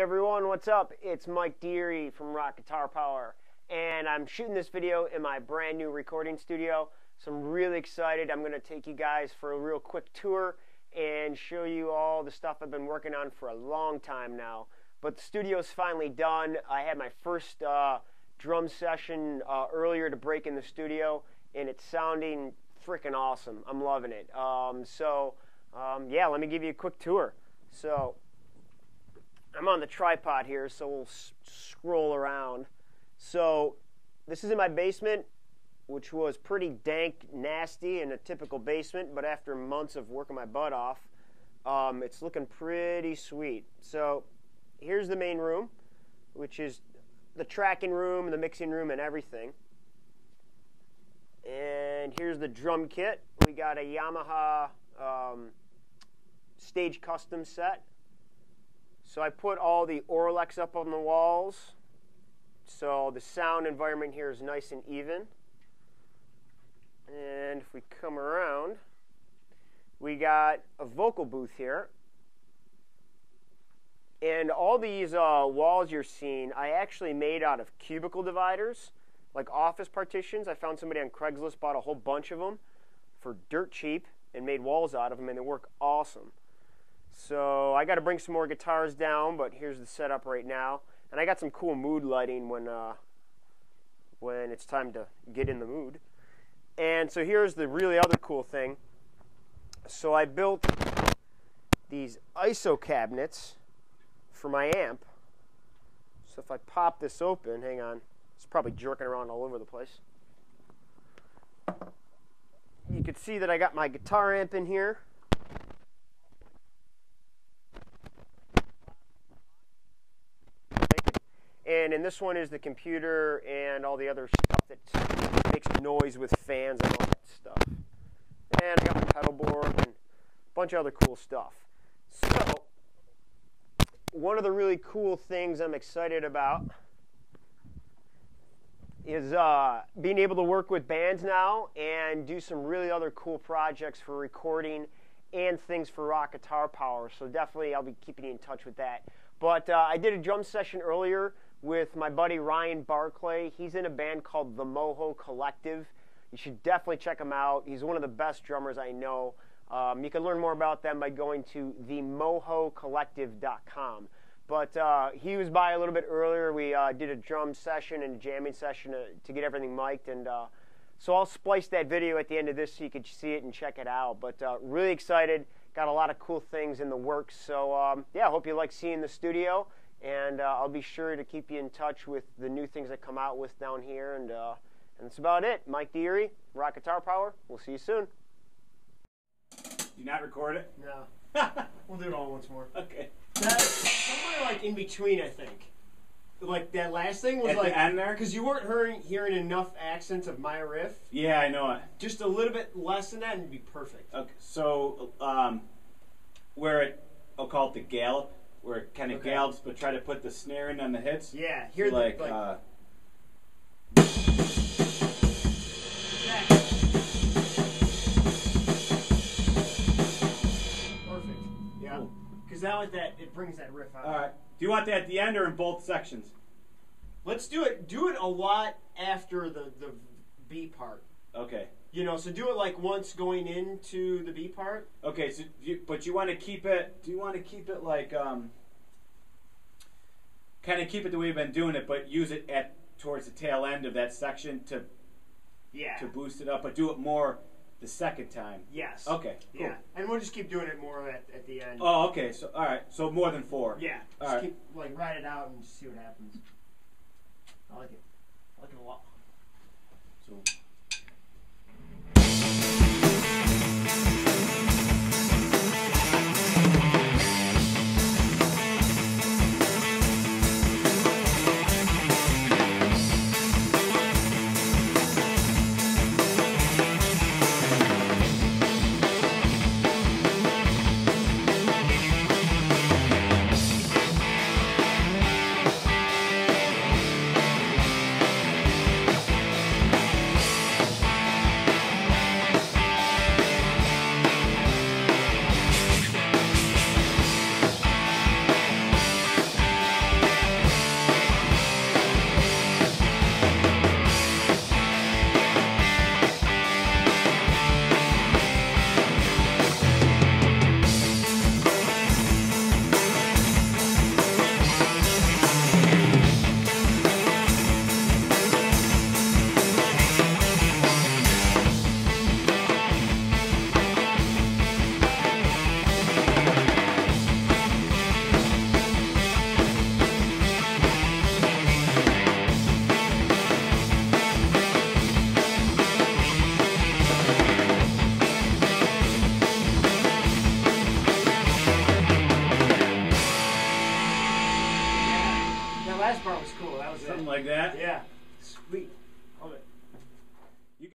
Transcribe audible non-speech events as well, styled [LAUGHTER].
Everyone, what's up? It's Mike Deiure from Rock Guitar Power, and I'm shooting this video in my brand new recording studio. So I'm really excited. I'm going to take you guys for a real quick tour and show you all the stuff I've been working on for a long time now. But the studio's finally done. I had my first uh, drum session uh, earlier to break in the studio, and it's sounding freaking awesome. I'm loving it. Um, so um, yeah, let me give you a quick tour. So I'm on the tripod here, so we'll scroll around. So this is in my basement, which was pretty dank, nasty, in a typical basement. But after months of working my butt off, um, it's looking pretty sweet. So here's the main room, which is the tracking room, the mixing room, and everything. And here's the drum kit. We got a Yamaha um, stage custom set so I put all the Auralex up on the walls. So the sound environment here is nice and even. And if we come around, we got a vocal booth here. And all these uh, walls you're seeing, I actually made out of cubicle dividers, like office partitions. I found somebody on Craigslist, bought a whole bunch of them for dirt cheap, and made walls out of them, and they work awesome. So I got to bring some more guitars down, but here's the setup right now. And I got some cool mood lighting when uh, when it's time to get in the mood. And so here's the really other cool thing. So I built these ISO cabinets for my amp. So if I pop this open, hang on, it's probably jerking around all over the place. You can see that I got my guitar amp in here. And in this one is the computer and all the other stuff that makes noise with fans and all that stuff. And I got my pedal board and a bunch of other cool stuff. So, one of the really cool things I'm excited about is uh, being able to work with bands now and do some really other cool projects for recording and things for rock guitar power. So definitely I'll be keeping you in touch with that. But uh, I did a drum session earlier with my buddy Ryan Barclay. He's in a band called the Moho Collective. You should definitely check him out. He's one of the best drummers I know. Um, you can learn more about them by going to themohocollective.com. But uh, he was by a little bit earlier. We uh, did a drum session and a jamming session to, to get everything mic'd. And uh, so I'll splice that video at the end of this so you can see it and check it out. But uh, really excited. Got a lot of cool things in the works. So um, yeah, I hope you like seeing the studio. And uh, I'll be sure to keep you in touch with the new things that come out with down here. And, uh, and that's about it. Mike Deiure, Rock Guitar Power. We'll see you soon. You not record it? No. [LAUGHS] we'll do it all once more. Okay. That's somewhere like in between, I think. Like that last thing was At like the end there? because you weren't hearing hearing enough accents of my riff. Yeah, I know it. Just a little bit less than that, and it'd be perfect. Okay, so um, where it, I'll call it the gallop, where it kind of Okay. gallops, but try to put the snare in on the hits. Yeah, So here like, like uh, perfect. Yeah, because that like that it brings that riff out. all right. Do you want that at the end or in both sections? Let's do it. Do it a lot after the the B part. Okay. You know, so do it like once going into the B part. Okay. So, you, but you want to keep it? Do you want to keep it like um, kind of keep it the way you've been doing it, but use it at towards the tail end of that section to Yeah. to boost it up, but do it more the second time. Yes. Okay. Cool. Yeah, and we'll just keep doing it more at, at the end. Oh, okay. So all right. So more than four. Yeah. All Just right. keep like write it out and just see what happens. I like it. I like it a lot. So. something like that. Yeah. Sweet.